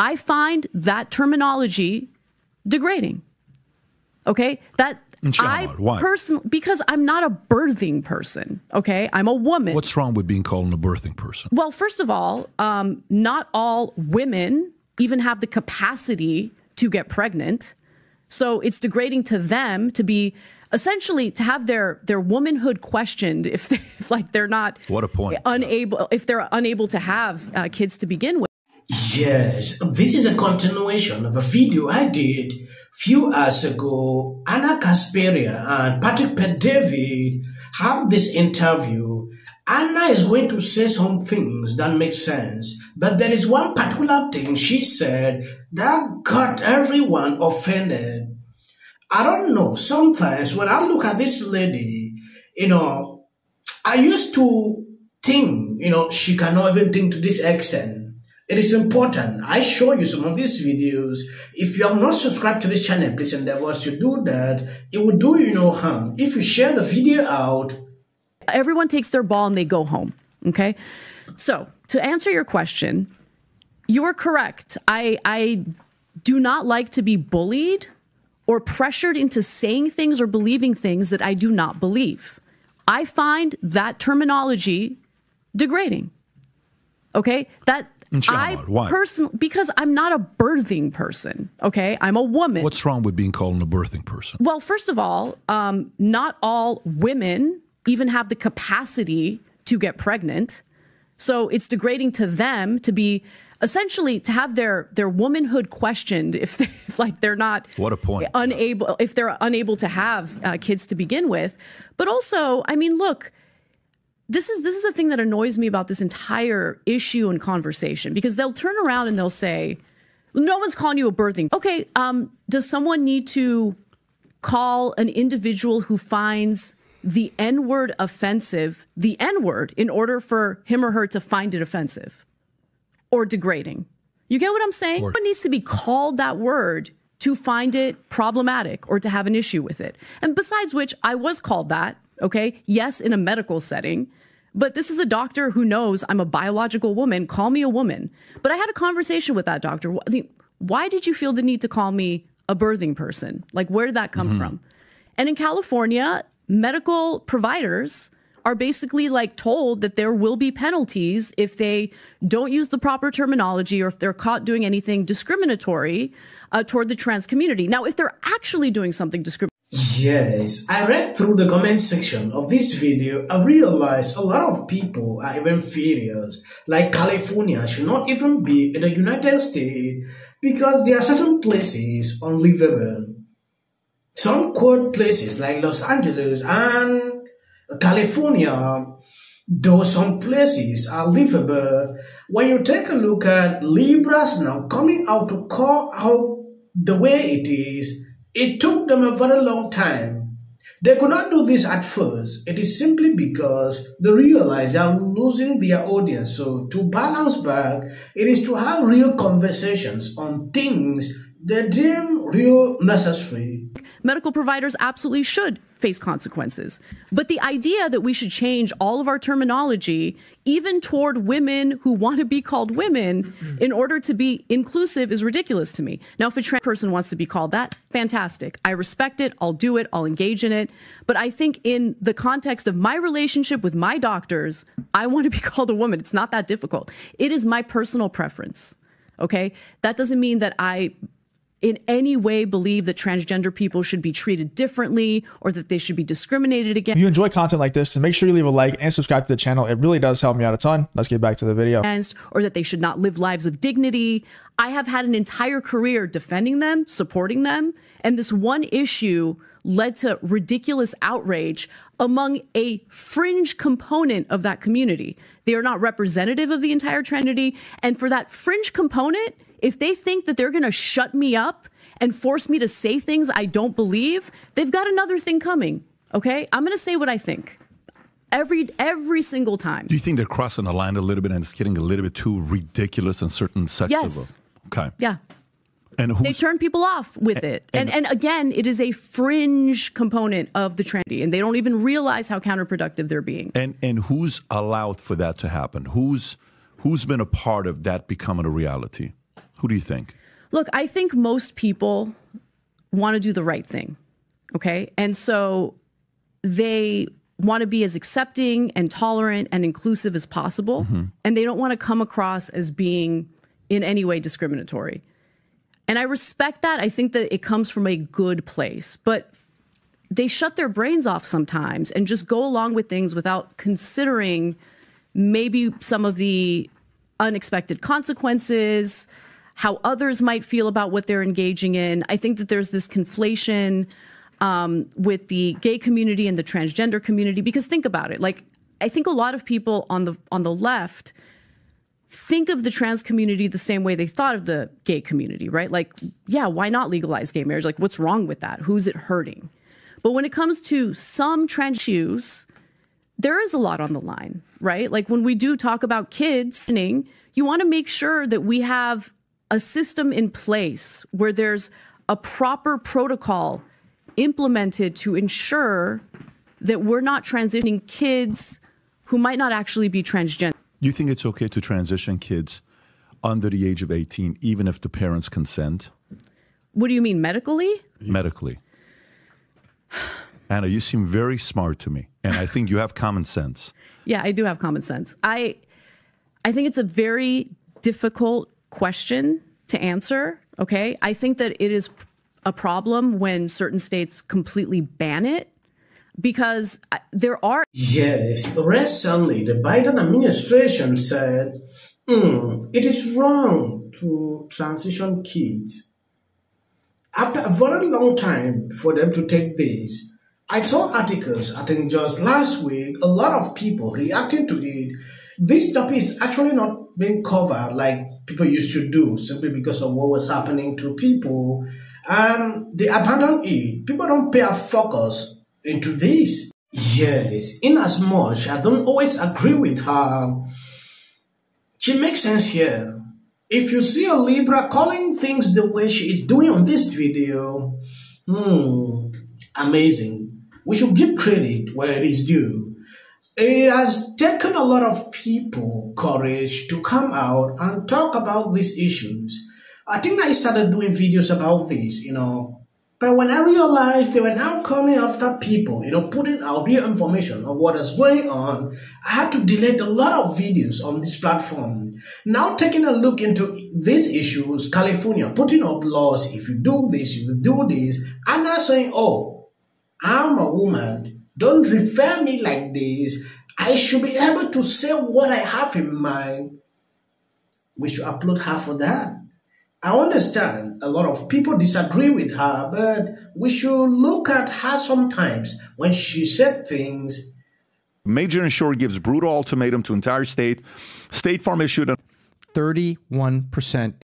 I find that terminology degrading. Okay? That I why? personally because I'm not a birthing person. Okay? I'm a woman. What's wrong with being called a birthing person? Well, first of all, um, not all women even have the capacity to get pregnant. So it's degrading to them to be essentially to have their their womanhood questioned if, they, if like they're not what a point unable if they're unable to have uh, kids to begin with. Yes, this is a continuation of a video I did few hours ago. Anna Kasparian and Patrick Bet-David have this interview. Anna is going to say some things that make sense, but there is one particular thing she said that got everyone offended. I don't know. Sometimes when I look at this lady, you know, I used to think, you know, she cannot even think to this extent. It is important. I show you some of these videos. If you have not subscribed to this channel, please endeavor to do that. It will do you no harm. If you share the video out. Everyone takes their ball and they go home. Okay. So to answer your question, you are correct. I, I do not like to be bullied or pressured into saying things or believing things that I do not believe. I find that terminology degrading. Okay? That I personally because I'm not a birthing person. Okay, I'm a woman. What's wrong with being called a birthing person? Well, first of all, um, not all women even have the capacity to get pregnant, so it's degrading to them to be essentially to have their their womanhood questioned if, they, if like they're not what a point unable if they're unable to have uh, kids to begin with but also i mean look this is this is the thing that annoys me about this entire issue and conversation because they'll turn around and they'll say no one's calling you a birthing okay um, does someone need to call an individual who finds the n word offensive the n word in order for him or her to find it offensive or degrading? You get what i'm saying? Or- needs to be called that word to find it problematic or to have an issue with it and besides which i was called that okay yes in a medical setting but this is a doctor who knows I'm a biological woman. Call me a woman. But I had a conversation with that doctor. Why did you feel the need to call me a birthing person? Like, where did that come mm-hmm. from? And in California, medical providers are basically like told that there will be penalties if they don't use the proper terminology or if they're caught doing anything discriminatory uh, toward the trans community. Now, if they're actually doing something discriminatory, Yes, I read through the comment section of this video. I realized a lot of people are even furious. Like California should not even be in the United States because there are certain places unlivable. Some quote places like Los Angeles and California, though some places are livable. When you take a look at Libras now coming out to call out the way it is, it took them a very long time. They could not do this at first. It is simply because they realize they are losing their audience. So to balance back, it is to have real conversations on things they deem real necessary. Medical providers absolutely should face consequences. But the idea that we should change all of our terminology, even toward women who want to be called women, in order to be inclusive is ridiculous to me. Now, if a trans person wants to be called that, fantastic. I respect it. I'll do it. I'll engage in it. But I think in the context of my relationship with my doctors, I want to be called a woman. It's not that difficult. It is my personal preference. Okay. That doesn't mean that I in any way believe that transgender people should be treated differently or that they should be discriminated against. If you enjoy content like this, then make sure you leave a like and subscribe to the channel. It really does help me out a ton. Let's get back to the video. Or that they should not live lives of dignity. I have had an entire career defending them, supporting them, and this one issue led to ridiculous outrage among a fringe component of that community. They are not representative of the entire Trinity. And for that fringe component, if they think that they're going to shut me up and force me to say things I don't believe, they've got another thing coming. Okay? I'm going to say what I think. Every every single time. Do you think they're crossing the line a little bit and it's getting a little bit too ridiculous in certain sectors? Yes. Okay. Yeah. And they turn people off with it. And, and, and again, it is a fringe component of the trendy, and they don't even realize how counterproductive they're being. And and who's allowed for that to happen? Who's who's been a part of that becoming a reality? Who do you think? Look, I think most people want to do the right thing. Okay. And so they want to be as accepting and tolerant and inclusive as possible. Mm-hmm. And they don't want to come across as being in any way discriminatory. And I respect that. I think that it comes from a good place. But they shut their brains off sometimes and just go along with things without considering maybe some of the unexpected consequences, how others might feel about what they're engaging in. I think that there's this conflation um, with the gay community and the transgender community because think about it. Like I think a lot of people on the on the left think of the trans community the same way they thought of the gay community, right? Like, yeah, why not legalize gay marriage? Like, what's wrong with that? Who's it hurting? But when it comes to some trans issues, there is a lot on the line, right? Like when we do talk about kids, you want to make sure that we have a system in place where there's a proper protocol implemented to ensure that we're not transitioning kids who might not actually be transgender. You think it's okay to transition kids under the age of 18, even if the parents consent What do you mean medically? medically? Anna, you seem very smart to me, and I think you have common sense. Yeah, I do have common sense. I I think it's a very difficult question to answer, okay? I think that it is a problem when certain states completely ban it because uh, there are Yes, recently the Biden administration said "Hmm, it is wrong to transition kids. After a very long time for them to take this, I saw articles, I think just last week, a lot of people reacting to it. This topic is actually not being covered like people used to do simply because of what was happening to people. And they abandon it. People don't pay a focus into this. Yes, in as much I don't always agree with her. She makes sense here. If you see a Libra calling things the way she is doing on this video, hmm, amazing. We should give credit where it is due. It has taken a lot of people courage to come out and talk about these issues. I think I started doing videos about this, you know, but when I realized they were now coming after people, you know, putting out real information of what is going on, I had to delete a lot of videos on this platform. Now taking a look into these issues, California putting up laws, if you do this, you do this, and now saying, oh, I'm a woman, don't refer me like this. I should be able to say what I have in mind. We should applaud her for that. I understand a lot of people disagree with her, but we should look at her sometimes when she said things. Major Insurer gives brutal ultimatum to entire state. State Farm issued a 31%